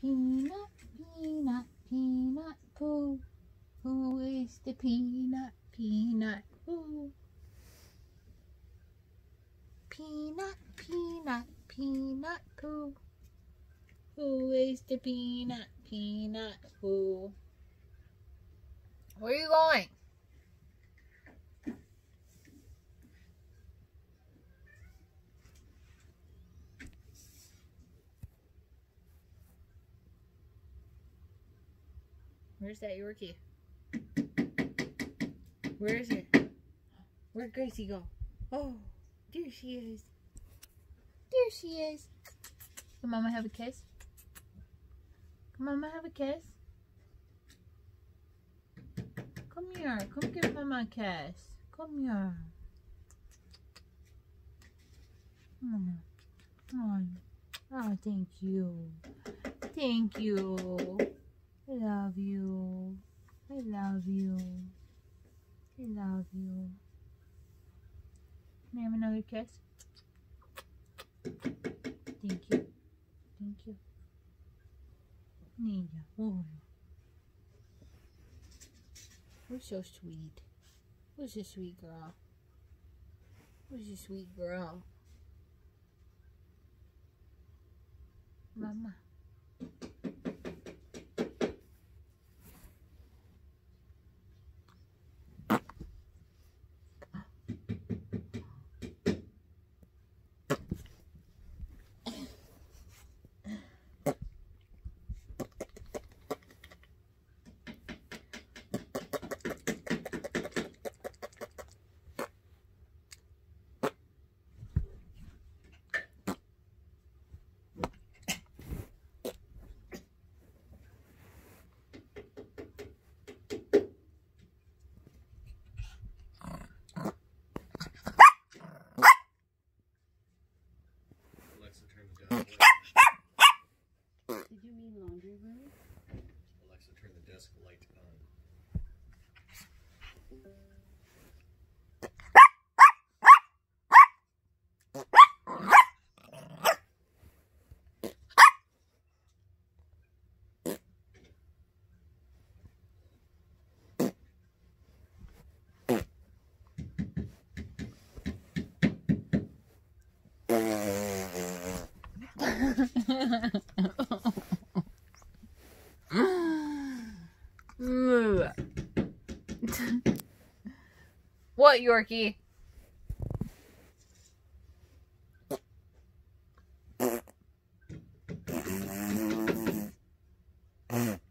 Peanut, peanut, peanut poo. Who is the peanut, peanut poo? Peanut, peanut, peanut poo. Who is the peanut, peanut poo? Where are you going? Where's that Yorkie? Where is it? Where'd Gracie go? Oh, there she is. There she is. Can Mama have a kiss? Can Mama have a kiss? Come here. Come give Mama a kiss. Come here. Mama. Oh, oh, thank you. Thank you. I love you. I love you. I love you. May I have another kiss? Thank you. Thank you. Ninja. Oh. You're so sweet. Who's a sweet girl? Who's a sweet girl? Mama. Moo. What, Yorkie? Mm-hmm.